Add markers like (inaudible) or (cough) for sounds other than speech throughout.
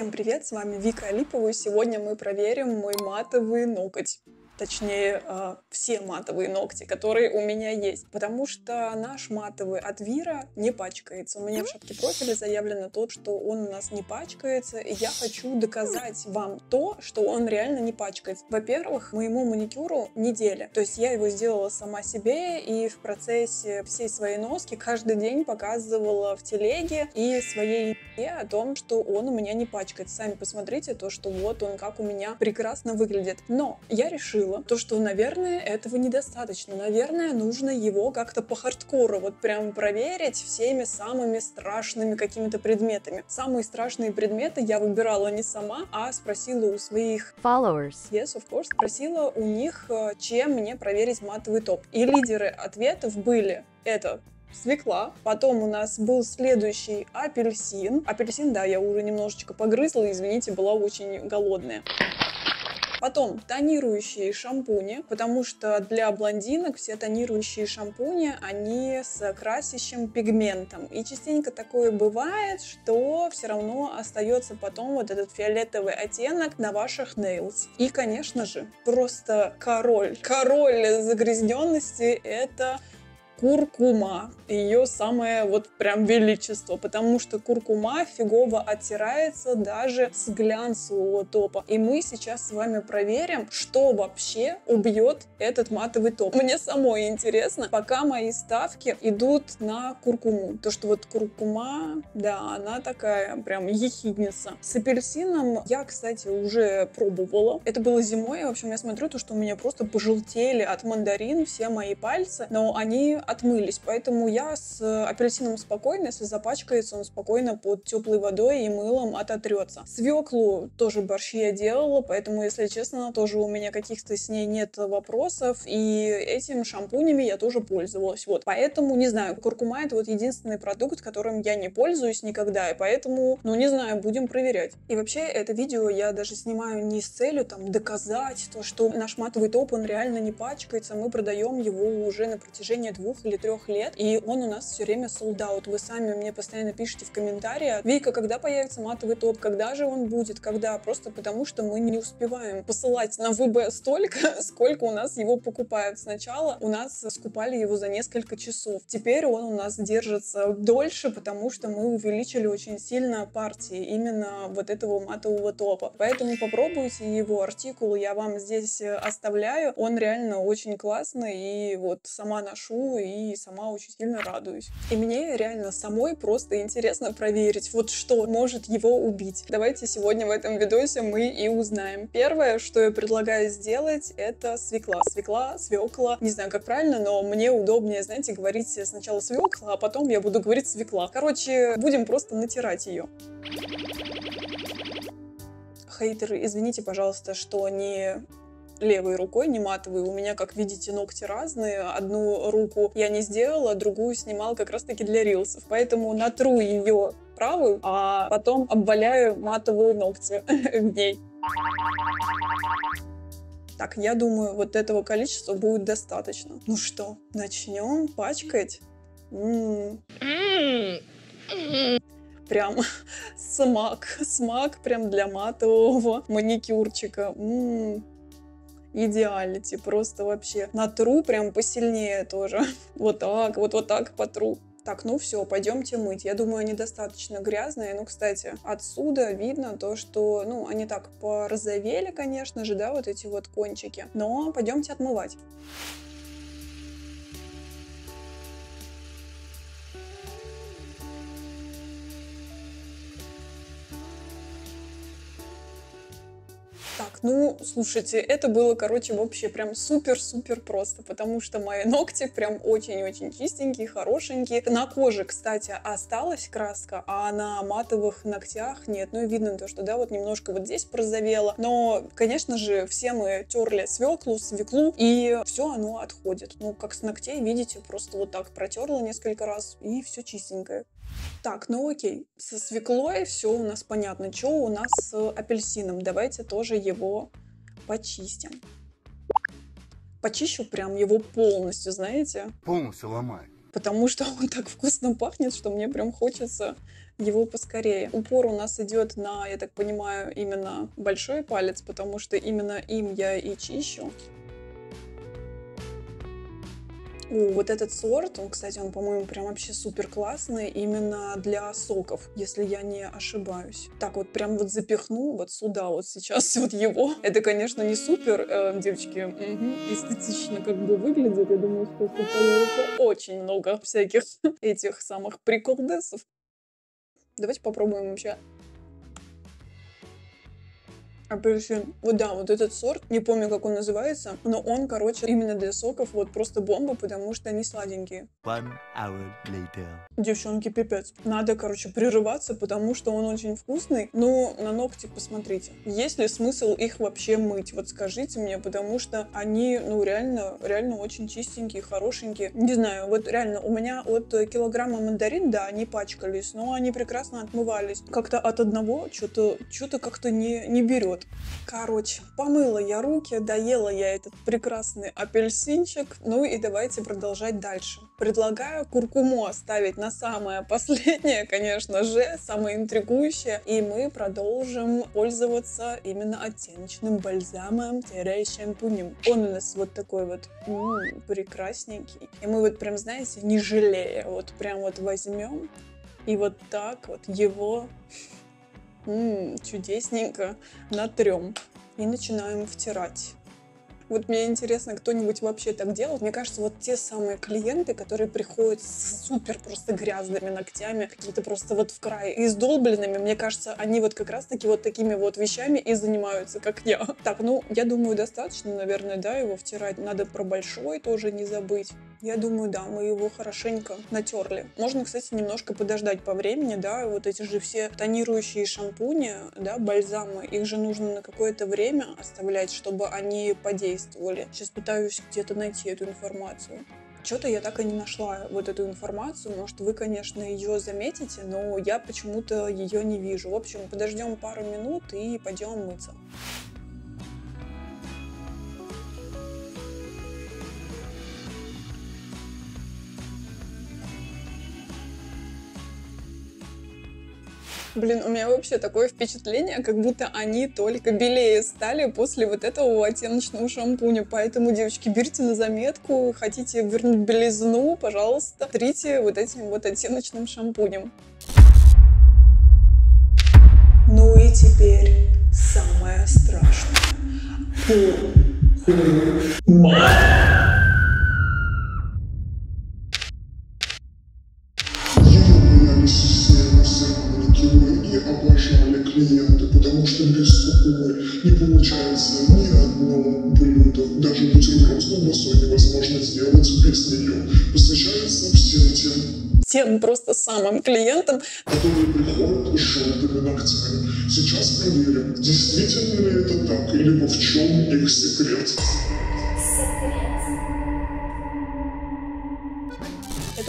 Всем привет, с вами Вика Алипова, и сегодня мы проверим мой матовый ноготь точнее, э, все матовые ногти, которые у меня есть. Потому что наш матовый от Вира не пачкается. У меня в шапке профиля заявлено то, что он у нас не пачкается, и я хочу доказать вам то, что он реально не пачкается. Во-первых, моему маникюру неделя. То есть я его сделала сама себе, и в процессе всей своей носки каждый день показывала в телеге и своей о том, что он у меня не пачкается. Сами посмотрите то, что вот он как у меня прекрасно выглядит. Но я решила, решила, то, что, наверное, этого недостаточно. Наверное, нужно его как-то по хардкору вот прям проверить всеми самыми страшными какими-то предметами. Самые страшные предметы я выбирала не сама, а спросила у своих followers. Yes, of course. Спросила у них, э, чем мне проверить матовый топ. И лидеры ответов были это свекла. Потом у нас был следующий апельсин. Апельсин, да, я уже немножечко погрызла, извините, была очень голодная. Потом тонирующие шампуни, потому что для блондинок все тонирующие шампуни, они с красящим пигментом. И частенько такое бывает, что все равно остается потом вот этот фиолетовый оттенок на ваших nails. И, конечно же, просто король. Король загрязненности это куркума. Ее самое вот прям величество, потому что куркума фигово оттирается даже с глянцевого топа. И мы сейчас с вами проверим, что вообще убьет этот матовый топ. Мне самой интересно, пока мои ставки идут на куркуму. То, что вот куркума, да, она такая прям ехидница. С апельсином я, кстати, уже пробовала. Это было зимой. В общем, я смотрю то, что у меня просто пожелтели от мандарин все мои пальцы, но они отмылись. Поэтому я с апельсином спокойно, если запачкается, он спокойно под теплой водой и мылом ототрется. Свеклу тоже борщи я делала, поэтому, если честно, тоже у меня каких-то с ней нет вопросов. И этим шампунями я тоже пользовалась. Вот. Поэтому, не знаю, куркума это вот единственный продукт, которым я не пользуюсь никогда. И поэтому, ну, не знаю, будем проверять. И вообще, это видео я даже снимаю не с целью там доказать то, что наш матовый топ, он реально не пачкается. Мы продаем его уже на протяжении двух или трех лет, и он у нас все время sold out. Вы сами мне постоянно пишете в комментариях, Вика, когда появится матовый топ, когда же он будет, когда? Просто потому, что мы не успеваем посылать на ВБ (laughs) столько, сколько у нас его покупают. Сначала у нас скупали его за несколько часов. Теперь он у нас держится дольше, потому что мы увеличили очень сильно партии именно вот этого матового топа. Поэтому попробуйте его артикул, я вам здесь оставляю. Он реально очень классный, и вот сама ношу, и сама очень сильно радуюсь. И мне реально самой просто интересно проверить, вот что может его убить. Давайте сегодня в этом видосе мы и узнаем. Первое, что я предлагаю сделать, это свекла. Свекла, свекла, не знаю, как правильно, но мне удобнее, знаете, говорить сначала свекла, а потом я буду говорить свекла. Короче, будем просто натирать ее хейтеры, извините, пожалуйста, что не левой рукой, не матовой. У меня, как видите, ногти разные. Одну руку я не сделала, другую снимала как раз-таки для рилсов. Поэтому натру ее правую, а потом обваляю матовые ногти (laughs) в ней. Так, я думаю, вот этого количества будет достаточно. Ну что, начнем пачкать? М -м -м. Прям (laughs) смак, смак прям для матового маникюрчика. М -м идеалити, просто вообще натру прям посильнее тоже. (laughs) Вот так, вот, вот так потру. Так, ну все, пойдемте мыть. Я думаю, они достаточно грязные. Ну, кстати, отсюда видно то, что, ну, они так порозовели, конечно же, да, вот эти вот кончики. Но пойдемте отмывать. Ну, слушайте, это было, короче, вообще прям супер-супер просто, потому что мои (laughs) ногти прям очень-очень чистенькие, хорошенькие. На коже, кстати, осталась краска, а на матовых ногтях нет. Ну видно то, что, да, вот немножко вот здесь прозовело. Но, конечно же, все мы терли свеклу, свеклу, и все оно отходит. Ну, как с ногтей, видите, просто вот так протерла несколько раз, и все чистенькое. Так, ну окей, со свеклой все у нас понятно. Что у нас с апельсином? Давайте тоже его почистим. Почищу прям его полностью, знаете? Полностью ломай. потому что он так вкусно пахнет, что мне прям хочется его поскорее. Упор у нас идет на, я так понимаю, именно большой палец, потому что именно им я и чищу. О, вот этот сорт, он, кстати, он, по-моему, прям вообще супер классный именно для соков, если я не ошибаюсь. Так вот, прям вот запихну вот сюда вот сейчас (laughs) вот его. Это, конечно, не супер, э, девочки, угу, эстетично как бы выглядит. Я думаю, что появится очень много всяких (laughs) этих самых приколдесов. Давайте попробуем вообще апельсин. Вот да, вот этот сорт, не помню, как он называется, но он, короче, именно для соков вот просто бомба, потому что они сладенькие. One hour later. Девчонки, пипец. Надо, короче, прерываться, потому что он очень вкусный. Но на ногти посмотрите. Есть ли смысл их вообще мыть? Вот скажите мне, потому что они, ну, реально, реально очень чистенькие, хорошенькие. Не знаю, вот реально, у меня от килограмма мандарин, да, они пачкались, но они прекрасно отмывались. Как-то от одного что-то что-то как-то не, не берет вот. Короче, помыла я руки, доела я этот прекрасный апельсинчик. Ну и давайте продолжать дальше. Предлагаю куркуму оставить на самое (laughs) последнее, конечно же, самое интригующее. И мы продолжим пользоваться именно оттеночным бальзамом-шампунем. Он у нас вот такой вот м-м, прекрасненький. И мы вот прям, знаете, не жалея, вот прям вот возьмем и вот так вот его М-м, чудесненько. Натрем. И начинаем втирать. Вот мне интересно, кто-нибудь вообще так делает. Мне кажется, вот те самые клиенты, которые приходят с супер просто грязными ногтями, какие-то просто вот в край издолбленными, мне кажется, они вот как раз-таки вот такими вот вещами и занимаются, как я. Так, ну, я думаю, достаточно, наверное, да, его втирать. Надо про большой тоже не забыть. Я думаю, да, мы его хорошенько натерли. Можно, кстати, немножко подождать по времени, да, вот эти же все тонирующие шампуни, да, бальзамы, их же нужно на какое-то время оставлять, чтобы они подействовали. Сейчас пытаюсь где-то найти эту информацию. Что-то я так и не нашла вот эту информацию. Может, вы, конечно, ее заметите, но я почему-то ее не вижу. В общем, подождем пару минут и пойдем мыться. Блин, у меня вообще такое впечатление, как будто они только белее стали после вот этого оттеночного шампуня. Поэтому, девочки, берите на заметку, хотите вернуть белизну, пожалуйста, трите вот этим вот оттеночным шампунем. Ну и теперь самое страшное. обожали тем, просто самым клиентам, которые приходят с желтыми ногтями. Сейчас проверим, действительно ли это так, либо в чем их секрет. Секрет.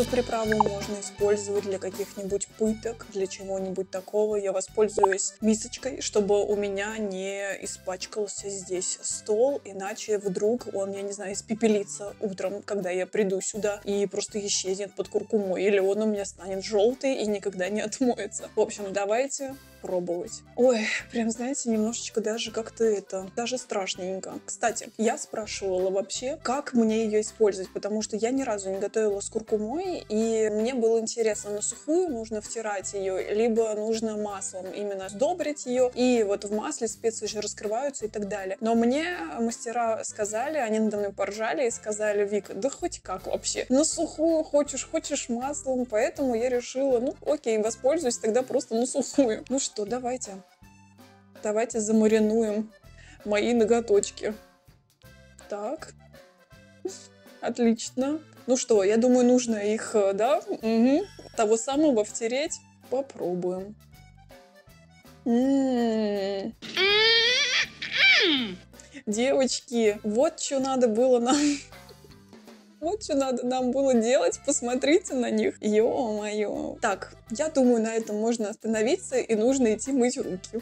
Эту приправу можно использовать для каких-нибудь пыток, для чего-нибудь такого. Я воспользуюсь мисочкой, чтобы у меня не испачкался здесь стол, иначе вдруг он, я не знаю, испепелится утром, когда я приду сюда и просто исчезнет под куркумой, или он у меня станет желтый и никогда не отмоется. В общем, давайте пробовать. Ой, прям, знаете, немножечко даже как-то это, даже страшненько. Кстати, я спрашивала вообще, как мне ее использовать, потому что я ни разу не готовила с куркумой, и мне было интересно, на сухую нужно втирать ее, либо нужно маслом именно сдобрить ее, и вот в масле специи уже раскрываются и так далее. Но мне мастера сказали, они надо мной поржали и сказали, Вика, да хоть как вообще, на сухую хочешь, хочешь маслом, поэтому я решила, ну окей, воспользуюсь тогда просто на сухую. Ну что, что, давайте. Давайте замаринуем мои ноготочки. Так. Отлично. Ну что, я думаю, нужно их, э, да, угу. того самого втереть. Попробуем. М-м-м. Девочки, вот что надо было нам вот что надо нам было делать, посмотрите на них. Ё-моё. Так, я думаю, на этом можно остановиться и нужно идти мыть руки.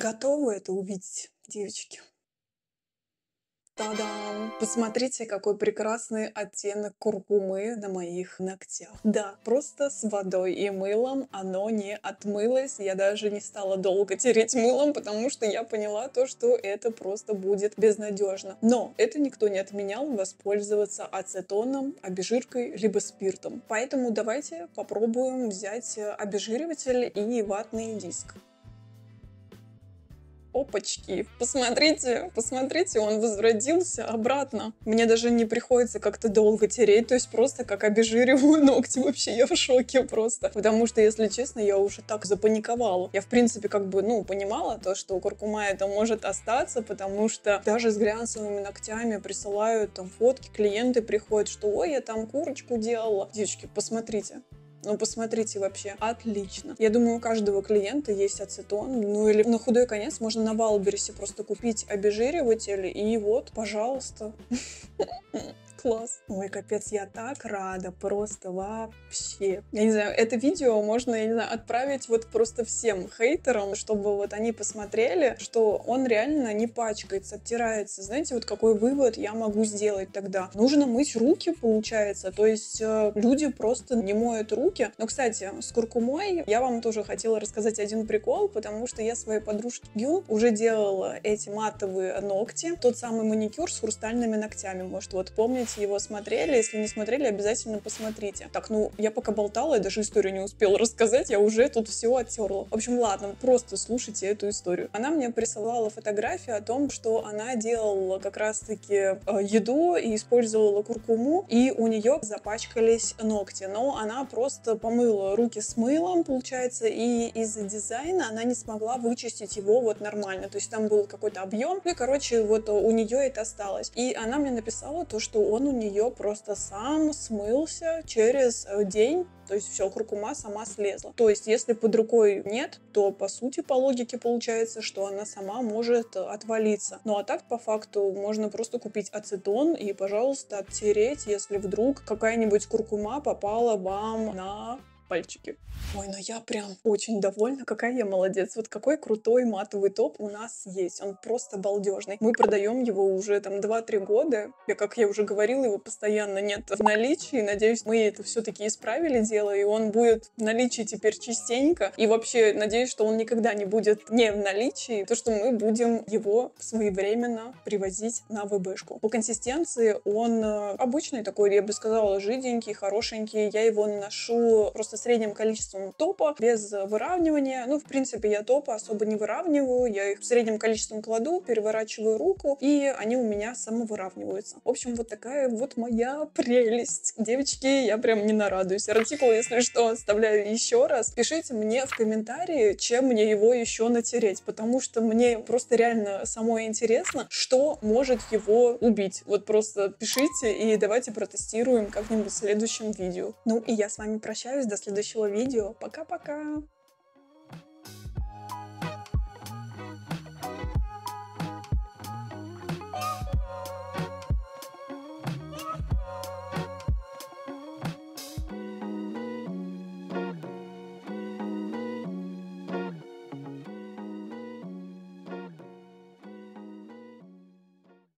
Готовы это увидеть, девочки? Та-дам! Посмотрите, какой прекрасный оттенок куркумы на моих ногтях. Да, просто с водой и мылом оно не отмылось. Я даже не стала долго тереть мылом, потому что я поняла то, что это просто будет безнадежно. Но это никто не отменял воспользоваться ацетоном, обезжиркой, либо спиртом. Поэтому давайте попробуем взять обезжириватель и ватный диск опачки, посмотрите, посмотрите, он возродился обратно. Мне даже не приходится как-то долго тереть, то есть просто как обезжириваю (laughs) ногти. Вообще я в шоке просто. Потому что, если честно, я уже так запаниковала. Я, в принципе, как бы, ну, понимала то, что куркума это может остаться, потому что даже с глянцевыми ногтями присылают там фотки, клиенты приходят, что ой, я там курочку делала. Девочки, посмотрите, ну, посмотрите вообще, отлично. Я думаю, у каждого клиента есть ацетон. Ну, или на худой конец можно на Валбересе просто купить обезжириватель, и вот, пожалуйста. (laughs) Класс. Ой, капец, я так рада, просто вообще. Я не знаю, это видео можно, я не знаю, отправить вот просто всем хейтерам, чтобы вот они посмотрели, что он реально не пачкается, обтирается. Знаете, вот какой вывод я могу сделать тогда? Нужно мыть руки, получается, то есть э, люди просто не моют руки. Но, кстати, с куркумой я вам тоже хотела рассказать один прикол, потому что я своей подружке Гюн уже делала эти матовые ногти, тот самый маникюр с хрустальными ногтями, может, вот помните, если его смотрели. Если не смотрели, обязательно посмотрите. Так, ну, я пока болтала, я даже историю не успела рассказать, я уже тут все оттерла. В общем, ладно, просто слушайте эту историю. Она мне присылала фотографию о том, что она делала как раз-таки э, еду и использовала куркуму, и у нее запачкались ногти. Но она просто помыла руки с мылом, получается, и из-за дизайна она не смогла вычистить его вот нормально. То есть там был какой-то объем, и, короче, вот у нее это осталось. И она мне написала то, что он у нее просто сам смылся через э, день, то есть все, куркума сама слезла. То есть если под рукой нет, то по сути, по логике получается, что она сама может отвалиться. Ну а так, по факту, можно просто купить ацетон и, пожалуйста, оттереть, если вдруг какая-нибудь куркума попала вам на пальчики. Ой, ну я прям очень довольна, какая я молодец. Вот какой крутой матовый топ у нас есть. Он просто балдежный. Мы продаем его уже там 2-3 года. Я, как я уже говорила, его постоянно нет в наличии. Надеюсь, мы это все-таки исправили дело, и он будет в наличии теперь частенько. И вообще, надеюсь, что он никогда не будет не в наличии, то, что мы будем его своевременно привозить на ВБшку. По консистенции он э, обычный такой, я бы сказала, жиденький, хорошенький. Я его наношу просто средним количеством топа, без выравнивания. Ну, в принципе, я топы особо не выравниваю, я их средним количеством кладу, переворачиваю руку, и они у меня самовыравниваются. В общем, вот такая вот моя прелесть. Девочки, я прям не нарадуюсь. Артикул, если что, оставляю еще раз. Пишите мне в комментарии, чем мне его еще натереть, потому что мне просто реально самое интересно, что может его убить. Вот просто пишите и давайте протестируем как-нибудь в следующем видео. Ну и я с вами прощаюсь, до следующего видео. Пока-пока!